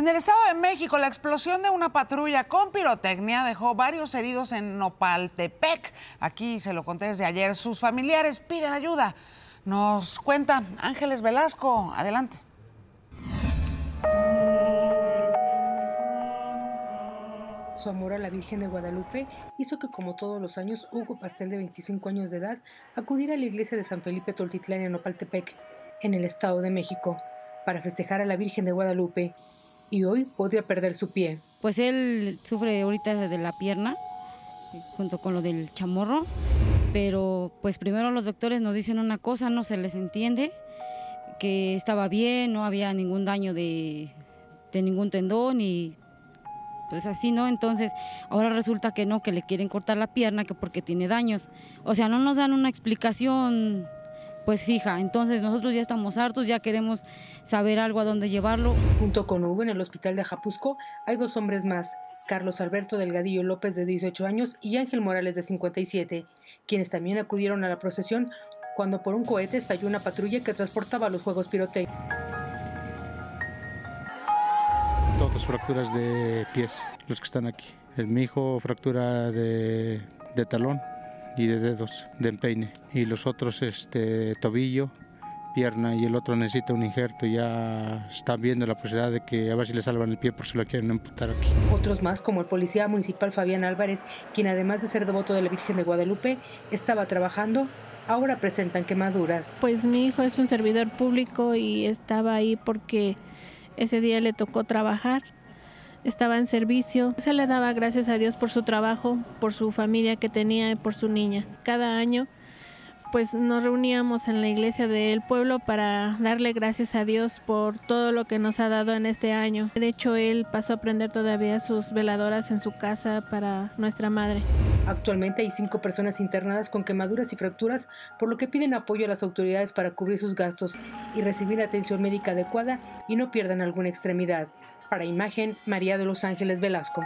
En el Estado de México, la explosión de una patrulla con pirotecnia dejó varios heridos en Nopaltepec. Aquí se lo conté desde ayer. Sus familiares piden ayuda. Nos cuenta Ángeles Velasco. Adelante. Su amor a la Virgen de Guadalupe hizo que, como todos los años, Hugo Pastel, de 25 años de edad, acudiera a la iglesia de San Felipe Toltitlán en Nopaltepec, en el Estado de México, para festejar a la Virgen de Guadalupe. Y hoy podría perder su pie. Pues él sufre ahorita de la pierna, junto con lo del chamorro, pero pues primero los doctores nos dicen una cosa, no se les entiende, que estaba bien, no había ningún daño de, ningún tendón y pues así, ¿no? Entonces, ahora resulta que no, que le quieren cortar la pierna, que porque tiene daños. O sea, no nos dan una explicación pues fija. Entonces nosotros ya estamos hartos, ya queremos saber algo a dónde llevarlo. Junto con Hugo en el hospital de Ajapusco hay dos hombres más, Carlos Alberto Delgadillo López de 18 años y Ángel Morales de 57, quienes también acudieron a la procesión cuando por un cohete estalló una patrulla que transportaba los juegos pirotécnicos. todos fracturas de pies, los que están aquí. El mi hijo fractura de, de talón y de dedos, de empeine. Y los otros este, tobillo, pierna y el otro necesita un injerto. Ya están viendo la posibilidad de que a ver si le salvan el pie por si lo quieren amputar aquí. Otros más, como el policía municipal Fabián Álvarez, quien además de ser devoto de la Virgen de Guadalupe, estaba trabajando ahora presentan quemaduras. Pues mi hijo es un servidor público y estaba ahí porque ese día le tocó trabajar, estaba en servicio. Se le daba gracias a Dios por su trabajo, por su familia que tenía y por su niña. Cada año pues nos reuníamos en la iglesia del pueblo para darle gracias a Dios por todo lo que nos ha dado en este año. De hecho, él pasó a prender todavía sus veladoras en su casa para nuestra madre. Actualmente hay cinco personas internadas con quemaduras y fracturas, por lo que piden apoyo a las autoridades para cubrir sus gastos y recibir atención médica adecuada y no pierdan alguna extremidad. Para imagen, María de los Ángeles Velasco.